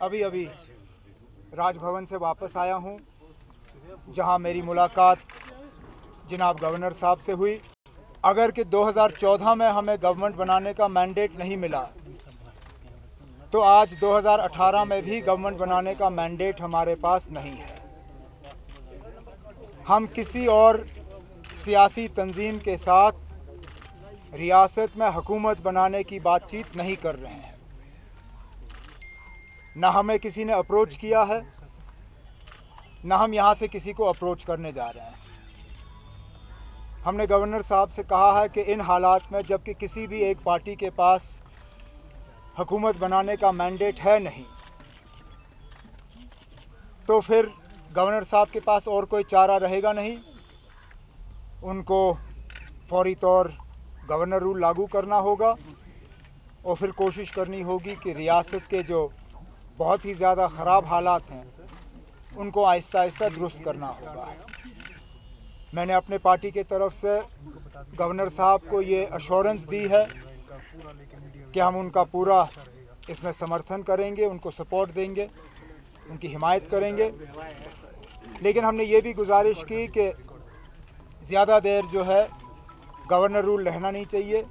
अभी अभी राजभवन से वापस आया हूँ, जहाँ मेरी मुलाकात जनाब गवर्नर साहब से हुई। अगर कि 2014 में हमें गवर्नमेंट बनाने का मैंडेट नहीं मिला तो आज 2018 में भी गवर्नमेंट बनाने का मैंडेट हमारे पास नहीं है। हम किसी और सियासी तंजीम के साथ रियासत में हुकूमत बनाने की बातचीत नहीं कर रहे हैं। न हमें किसी ने अप्रोच किया है, न हम यहाँ से किसी को अप्रोच करने जा रहे हैं। हमने गवर्नर साहब से कहा है कि इन हालात में जबकि किसी भी एक पार्टी के पास हुकूमत बनाने का मैंडेट है नहीं तो फिर गवर्नर साहब के पास और कोई चारा रहेगा नहीं। उनको फौरी तौर गवर्नर रूल लागू करना होगा और फिर कोशिश करनी होगी कि रियासत के जो बहुत ही ज़्यादा ख़राब हालात हैं, उनको आहिस्ता आहिस्ता दुरुस्त करना होगा। मैंने अपने पार्टी के तरफ़ से गवर्नर साहब को ये अश्योरेंस दी है कि हम उनका पूरा इसमें समर्थन करेंगे, उनको सपोर्ट देंगे, उनकी हिमायत करेंगे। लेकिन हमने ये भी गुजारिश की कि ज़्यादा देर जो है गवर्नर रूल रहना नहीं चाहिए।